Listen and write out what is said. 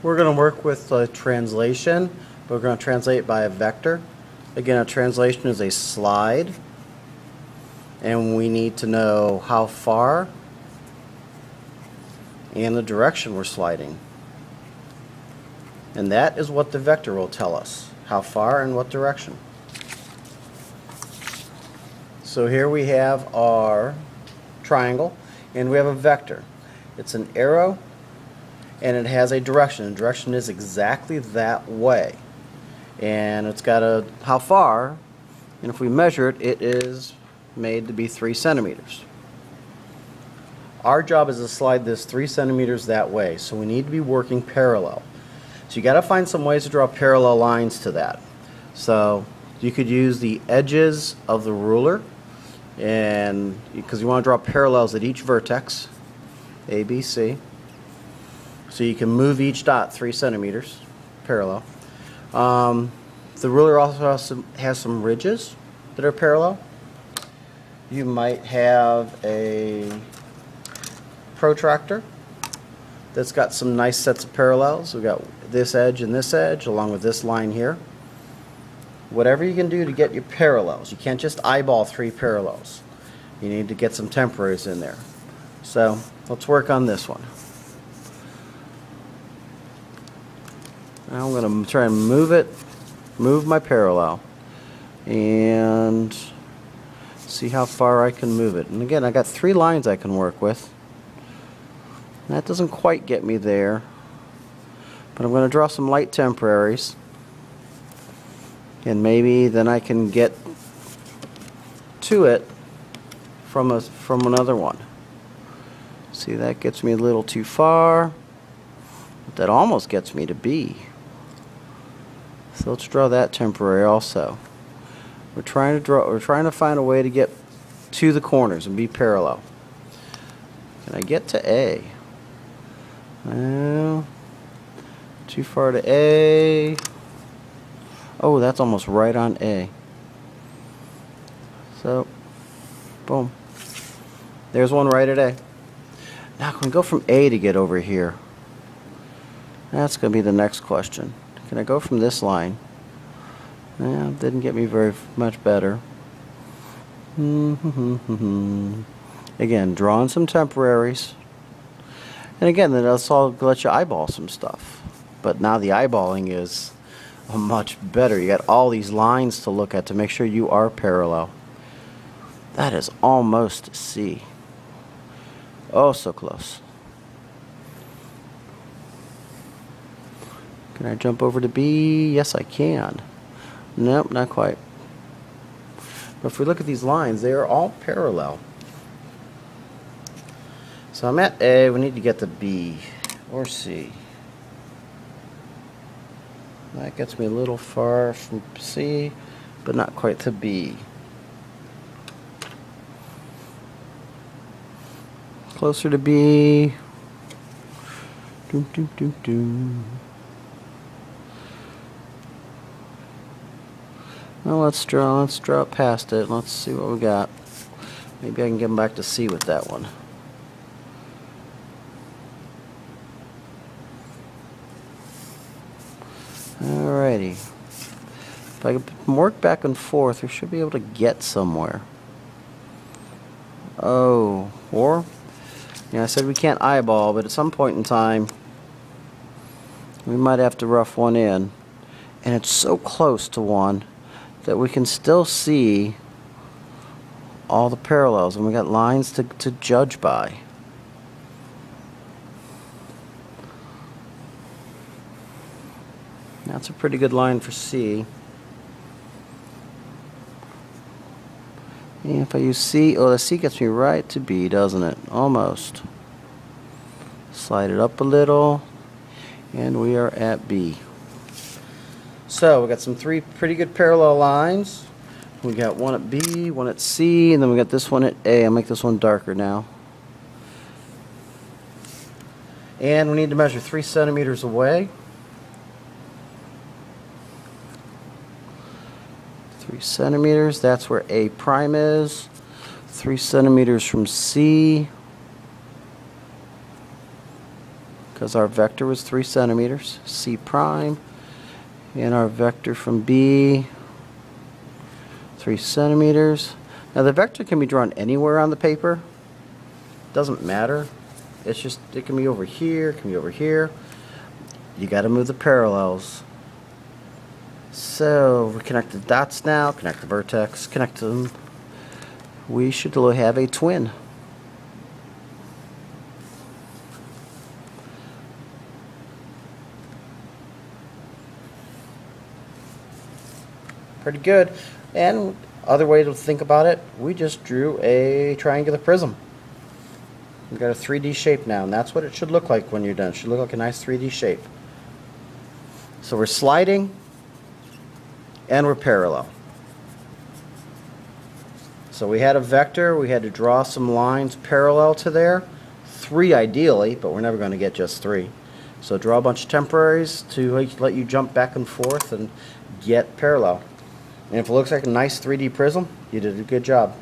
We're going to work with a translation. but We're going to translate by a vector. Again, a translation is a slide. And we need to know how far and the direction we're sliding. And that is what the vector will tell us, how far and what direction. So here we have our triangle and we have a vector. It's an arrow and it has a direction. The direction is exactly that way. And it's got a how far, and if we measure it, it is made to be three centimeters. Our job is to slide this three centimeters that way, so we need to be working parallel. So you got to find some ways to draw parallel lines to that. So you could use the edges of the ruler, and because you want to draw parallels at each vertex, A, B, C. So you can move each dot three centimeters parallel. Um, the ruler also has some, has some ridges that are parallel. You might have a protractor that's got some nice sets of parallels. We've got this edge and this edge along with this line here. Whatever you can do to get your parallels. You can't just eyeball three parallels. You need to get some temporaries in there. So let's work on this one. I'm going to try and move it, move my parallel, and see how far I can move it. And again, I got three lines I can work with. That doesn't quite get me there, but I'm going to draw some light temporaries, and maybe then I can get to it from a from another one. See, that gets me a little too far. But that almost gets me to B. So let's draw that temporary also. We're trying to draw we're trying to find a way to get to the corners and be parallel. Can I get to A? Well, too far to A. Oh, that's almost right on A. So, boom. There's one right at A. Now, can we go from A to get over here? That's going to be the next question. Can I go from this line? Yeah, didn't get me very much better. Again, drawing some temporaries. And again, that's all let you eyeball some stuff. But now the eyeballing is much better. You got all these lines to look at to make sure you are parallel. That is almost C. Oh, so close. Can I jump over to B? Yes, I can. Nope, not quite. But if we look at these lines, they are all parallel. So I'm at A, we need to get to B or C. That gets me a little far from C, but not quite to B. Closer to B. Doom, doom, doom, doom. Well, let's draw, let's draw past it. Let's see what we got. Maybe I can get them back to C with that one. Alrighty. If I can work back and forth, we should be able to get somewhere. Oh, or, yeah, I said we can't eyeball, but at some point in time, we might have to rough one in. And it's so close to one that we can still see all the parallels and we got lines to, to judge by. That's a pretty good line for C. And if I use C, oh the C gets me right to B, doesn't it? Almost. Slide it up a little and we are at B. So we got some three pretty good parallel lines. We got one at B, one at C, and then we got this one at A. I'll make this one darker now. And we need to measure three centimeters away. Three centimeters, that's where A prime is. Three centimeters from C. because our vector was 3 centimeters, C prime, and our vector from B, 3 centimeters. Now the vector can be drawn anywhere on the paper, doesn't matter. It's just, it can be over here, it can be over here. You got to move the parallels. So we connect the dots now, connect the vertex, connect them. We should have a twin. Pretty good. And other way to think about it, we just drew a triangular prism. We've got a 3D shape now, and that's what it should look like when you're done. It should look like a nice 3D shape. So we're sliding, and we're parallel. So we had a vector, we had to draw some lines parallel to there. Three ideally, but we're never going to get just three. So draw a bunch of temporaries to let you jump back and forth and get parallel. And if it looks like a nice 3D prism, you did a good job.